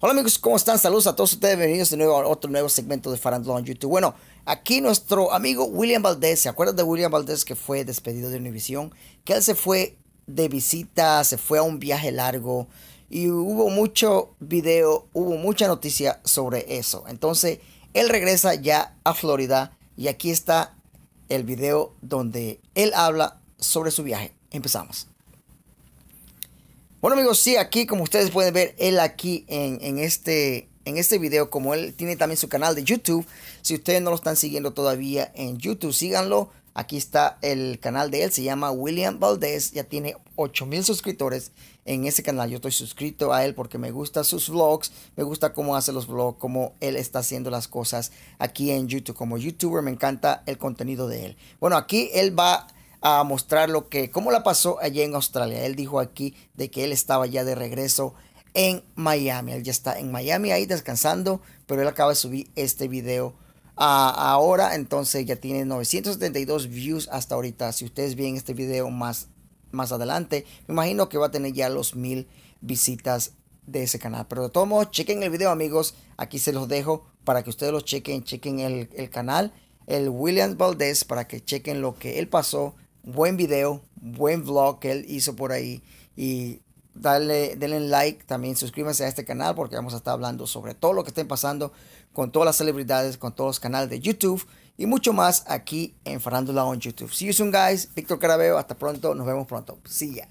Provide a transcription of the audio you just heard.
Hola amigos, ¿cómo están? Saludos a todos ustedes, bienvenidos de nuevo a otro nuevo segmento de Farándula en YouTube. Bueno, aquí nuestro amigo William Valdés, ¿se acuerdan de William Valdés que fue despedido de Univision? Que él se fue de visita, se fue a un viaje largo y hubo mucho video, hubo mucha noticia sobre eso. Entonces, él regresa ya a Florida y aquí está el video donde él habla sobre su viaje. Empezamos. Bueno amigos, sí, aquí como ustedes pueden ver, él aquí en, este, en este video, como él tiene también su canal de YouTube, si ustedes no lo están siguiendo todavía en YouTube, síganlo. Aquí está el canal de él, se llama William Valdez, ya tiene 8000 suscriptores en ese canal. Yo estoy suscrito a él porque me gusta sus vlogs, me gusta cómo hace los vlogs, cómo él está haciendo las cosas aquí en YouTube. Como youtuber me encanta el contenido de él. Bueno, aquí él va a mostrar lo que, cómo la pasó allá en Australia. Él dijo aquí de que él estaba ya de regreso en Miami. Él ya está en Miami ahí descansando, pero él acaba de subir este video ahora. Entonces ya tiene 972 views hasta ahorita. Si ustedes ven este video más, más adelante, me imagino que va a tener ya los mil visitas de ese canal. Pero de todos modos, chequen el video amigos. Aquí se los dejo para que ustedes lo chequen. Chequen el, el canal, el Williams Valdez, para que chequen lo que él pasó buen video, buen vlog que él hizo por ahí. Y dale, denle like, también suscríbanse a este canal porque vamos a estar hablando sobre todo lo que estén pasando con todas las celebridades, con todos los canales de YouTube y mucho más aquí en Farándula on YouTube. See you soon guys, Víctor Carabeo, hasta pronto, nos vemos pronto. See ya.